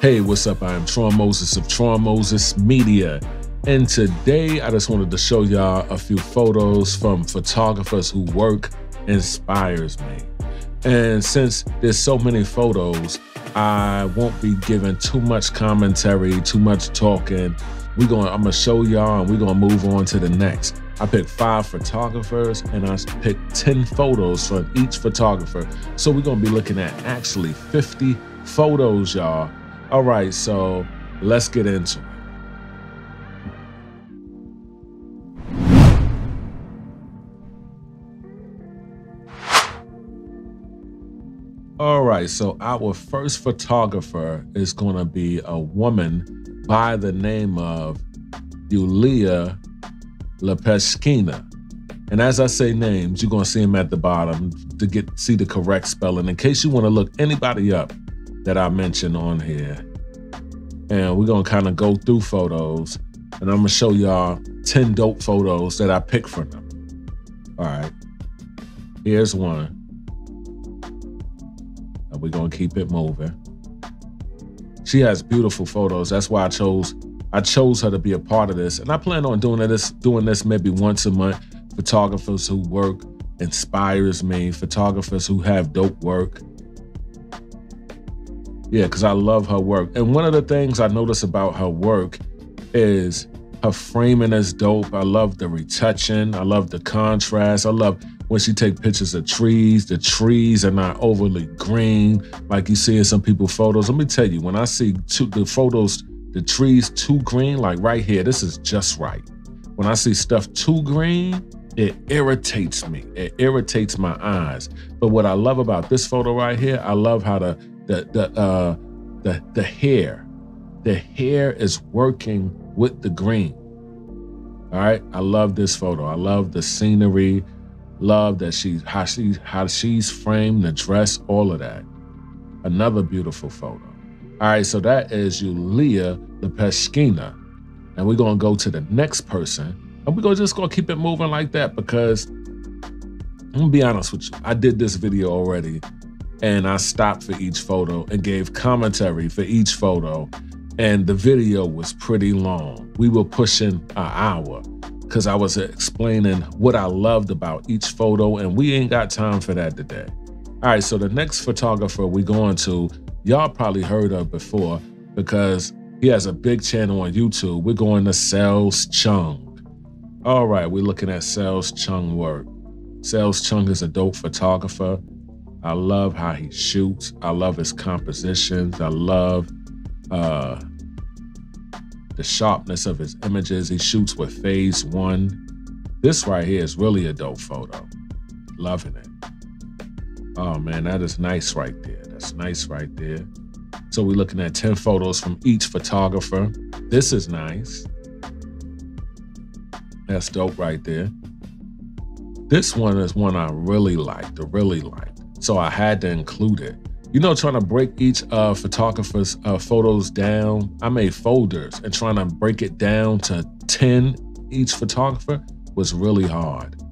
Hey, what's up? I am Tron Moses of Tron Moses Media. And today I just wanted to show y'all a few photos from photographers who work inspires me. And since there's so many photos, I won't be giving too much commentary, too much talking. We're going I'm gonna show y'all and we're gonna move on to the next. I picked five photographers and I picked 10 photos from each photographer. So we're gonna be looking at actually 50 photos, y'all. All right, so let's get into it. All right, so our first photographer is going to be a woman by the name of Yulia Lepeshkina. And as I say names, you're going to see them at the bottom to get see the correct spelling in case you want to look anybody up that I mentioned on here. And we're to kind of go through photos and I'm to show y'all 10 dope photos that I picked from them. All right. Here's one And we're gonna keep it moving. She has beautiful photos. That's why I chose I chose her to be a part of this. And I plan on doing this, doing this maybe once a month. Photographers who work inspires me, photographers who have dope work. Yeah, because I love her work. And one of the things I notice about her work is her framing is dope. I love the retouching. I love the contrast. I love when she take pictures of trees. The trees are not overly green like you see in some people photos. Let me tell you, when I see two, the photos, the trees too green, like right here, this is just right. When I see stuff too green, it irritates me. It irritates my eyes. But what I love about this photo right here, I love how the the the uh the the hair, the hair is working with the green. All right, I love this photo. I love the scenery. Love that she's how she how she's framed the dress, all of that. Another beautiful photo. All right, so that is Yulia Lepeshkina. And we're gonna go to the next person. And we're gonna just gonna keep it moving like that because I'm gonna be honest with you. I did this video already and I stopped for each photo and gave commentary for each photo. And the video was pretty long. We were pushing an hour because I was explaining what I loved about each photo, and we ain't got time for that today. All right, so the next photographer we going to, y'all probably heard of before because he has a big channel on YouTube. We're going to Sales Chung. All right, we're looking at Sales Chung work. Sales Chung is a dope photographer. I love how he shoots. I love his compositions. I love uh, the sharpness of his images. He shoots with phase one. This right here is really a dope photo. Loving it. Oh man, that is nice right there. That's nice right there. So we're looking at 10 photos from each photographer. This is nice. That's dope right there. This one is one I really like, I really liked. So I had to include it you know, trying to break each uh, photographer's uh, photos down. I made folders and trying to break it down to 10 each photographer was really hard.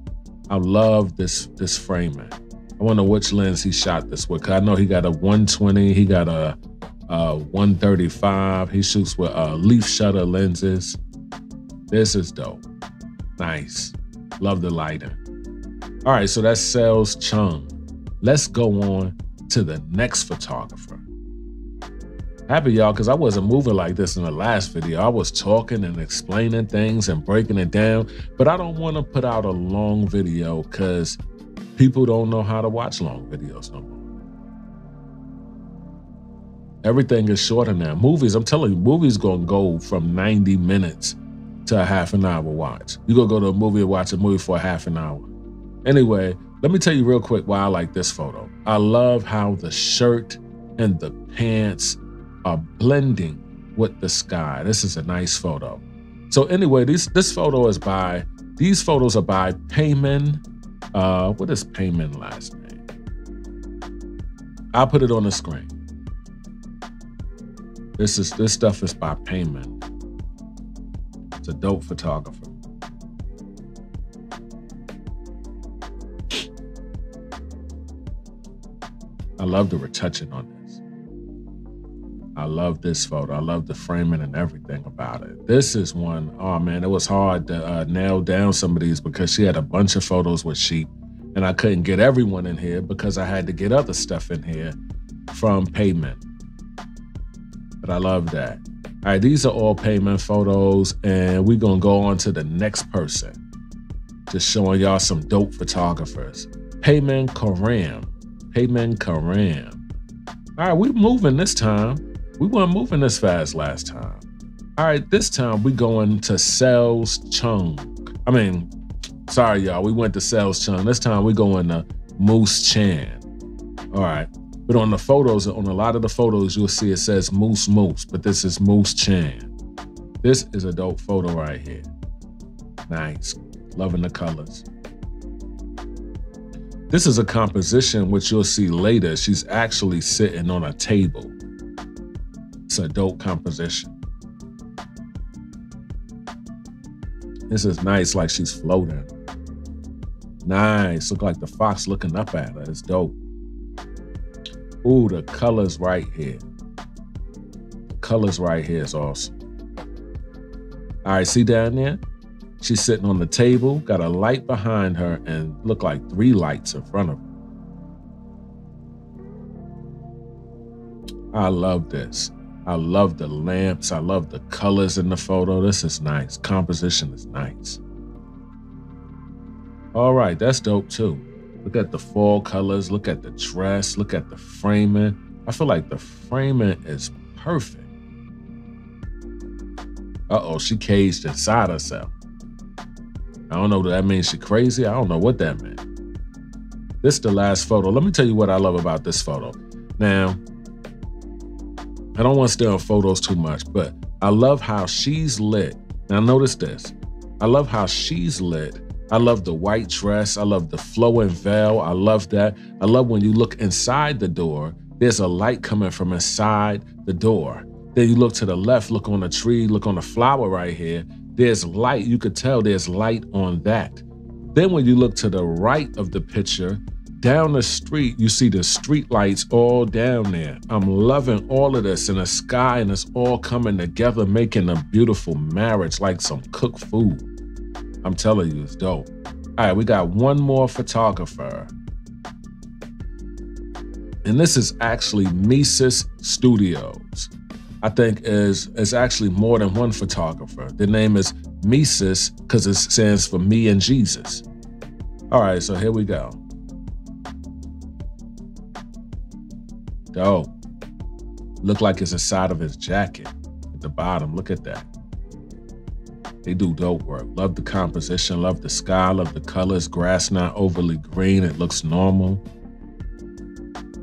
I love this this framing. I wonder which lens he shot this with. I know he got a 120, he got a, a 135. He shoots with uh, leaf shutter lenses. This is dope. Nice. Love the lighting. All right, so that's Sales Chung. Let's go on to the next photographer. Happy y'all, because I wasn't moving like this in the last video. I was talking and explaining things and breaking it down, but I don't want to put out a long video because people don't know how to watch long videos no more. Everything is shorter now. Movies, I'm telling you, movies gonna go from 90 minutes to a half an hour watch. You gonna go to a movie and watch a movie for a half an hour. Anyway, let me tell you real quick why I like this photo. I love how the shirt and the pants are blending with the sky. This is a nice photo. So anyway, this this photo is by these photos are by Payman. Uh, what is Payman last name? I'll put it on the screen. This is this stuff is by Payman. It's a dope photographer. Love the retouching on this. I love this photo. I love the framing and everything about it. This is one, oh man, it was hard to uh, nail down some of these because she had a bunch of photos with sheep and I couldn't get everyone in here because I had to get other stuff in here from Payman. But I love that. All right, these are all Payman photos, and we're gonna go on to the next person. Just showing y'all some dope photographers. Payman Karam. Payman Karam. All right, we moving this time. We weren't moving this fast last time. All right, this time we going to Sales Chung. I mean, sorry y'all, we went to Sales Chung. This time we going to Moose Chan. All right, but on the photos, on a lot of the photos, you'll see it says Moose Moose, but this is Moose Chan. This is a dope photo right here. Nice, loving the colors. This is a composition which you'll see later. She's actually sitting on a table. It's a dope composition. This is nice, like she's floating. Nice. Look like the fox looking up at her. It's dope. Ooh, the colors right here. The colors right here is awesome. All right, see down there? She's sitting on the table, got a light behind her, and look like three lights in front of her. I love this. I love the lamps. I love the colors in the photo. This is nice. Composition is nice. All right, that's dope too. Look at the fall colors. Look at the dress. Look at the framing. I feel like the framing is perfect. Uh oh, she caged inside herself. I don't know what that means. She crazy. I don't know what that meant. This is the last photo. Let me tell you what I love about this photo. Now, I don't want to stay on photos too much, but I love how she's lit. Now notice this. I love how she's lit. I love the white dress. I love the flowing veil. I love that. I love when you look inside the door, there's a light coming from inside the door. Then you look to the left, look on the tree, look on the flower right here. There's light. You could tell there's light on that. Then when you look to the right of the picture, down the street, you see the street lights all down there. I'm loving all of this in the sky, and it's all coming together, making a beautiful marriage like some cooked food. I'm telling you, it's dope. All right, we got one more photographer. And this is actually Mises Studios. I think is is actually more than one photographer. The name is Mises because it stands for me and Jesus. All right, so here we go. Dope. Look like it's the side of his jacket at the bottom. Look at that. They do dope work. Love the composition, love the sky, love the colors. Grass not overly green, it looks normal.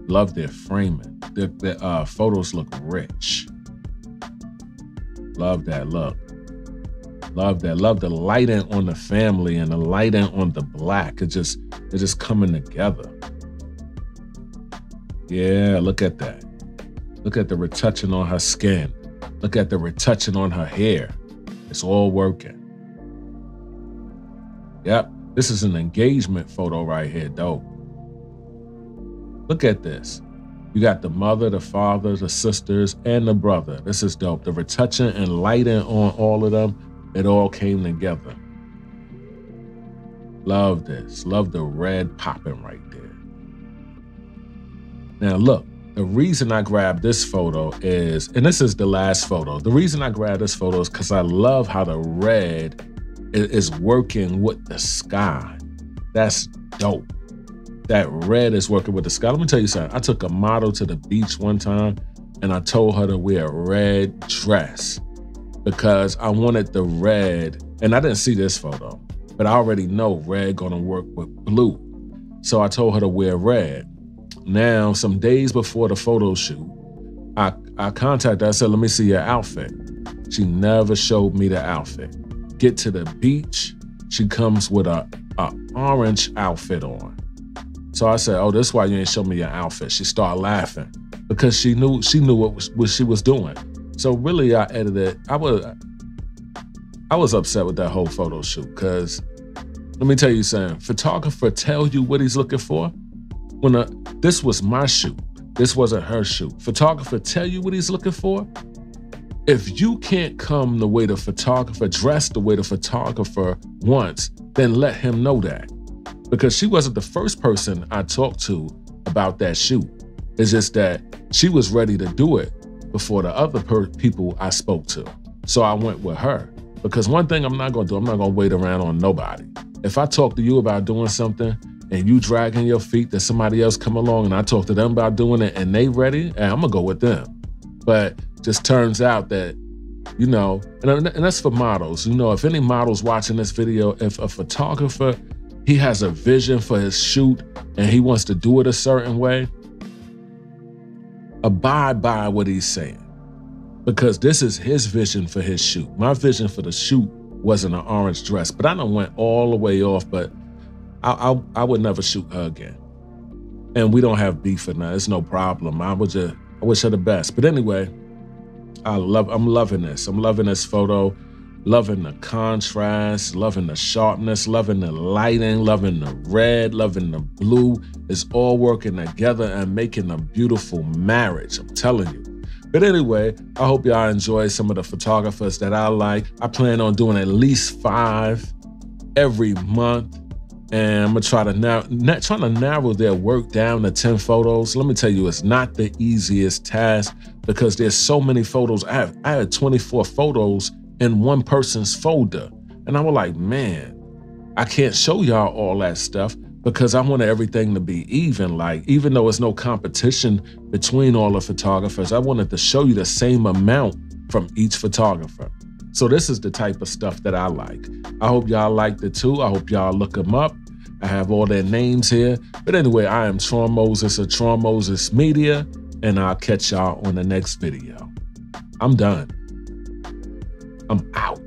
Love their framing. Their, their uh, photos look rich. Love that look. Love that. Love the lighting on the family and the lighting on the black. It just it's just coming together. Yeah, look at that. Look at the retouching on her skin. Look at the retouching on her hair. It's all working. Yep, this is an engagement photo right here, though. Look at this. You got the mother, the father, the sisters, and the brother. This is dope. The retouching and lighting on all of them, it all came together. Love this. Love the red popping right there. Now, look, the reason I grabbed this photo is, and this is the last photo. The reason I grabbed this photo is because I love how the red is working with the sky. That's dope. That red is working with the sky. Let me tell you something. I took a model to the beach one time and I told her to wear a red dress because I wanted the red, and I didn't see this photo, but I already know red gonna work with blue. So I told her to wear red. Now, some days before the photo shoot, I, I contacted her. I said, let me see your outfit. She never showed me the outfit. Get to the beach, she comes with a, a orange outfit on. So I said, oh, this is why you ain't show me your outfit. She started laughing because she knew she knew what, what she was doing. So really, I edited. I was I was upset with that whole photo shoot because let me tell you something. Photographer tell you what he's looking for when a, this was my shoot. This wasn't her shoot. Photographer tell you what he's looking for. If you can't come the way the photographer, dressed the way the photographer wants, then let him know that. Because she wasn't the first person I talked to about that shoot. It's just that she was ready to do it before the other people I spoke to. So I went with her. Because one thing I'm not gonna do, I'm not gonna wait around on nobody. If I talk to you about doing something and you dragging your feet that somebody else come along and I talk to them about doing it and they ready, and I'm gonna go with them. But just turns out that, you know, and, and that's for models. You know, if any models watching this video, if a photographer, he has a vision for his shoot and he wants to do it a certain way, abide by what he's saying. Because this is his vision for his shoot. My vision for the shoot wasn't an orange dress, but I don't went all the way off, but I, I, I would never shoot her again. And we don't have beef or nothing. It's no problem. I would just I wish her the best. But anyway, I love I'm loving this. I'm loving this photo, loving the contrast, loving the sharpness, loving the lighting, loving the red, loving the blue. It's all working together and making a beautiful marriage. I'm telling you. But anyway, I hope y'all enjoy some of the photographers that I like. I plan on doing at least five every month and I'm gonna try to now trying to narrow their work down to 10 photos. Let me tell you, it's not the easiest task because there's so many photos. I have I had 24 photos in one person's folder. And I was like, man, I can't show y'all all that stuff because I wanted everything to be even. Like, even though it's no competition between all the photographers, I wanted to show you the same amount from each photographer. So this is the type of stuff that I like. I hope y'all liked it too. I hope y'all look them up. I have all their names here. But anyway, I am Tron Moses of Tron Moses Media, and I'll catch y'all on the next video. I'm done. I'm out.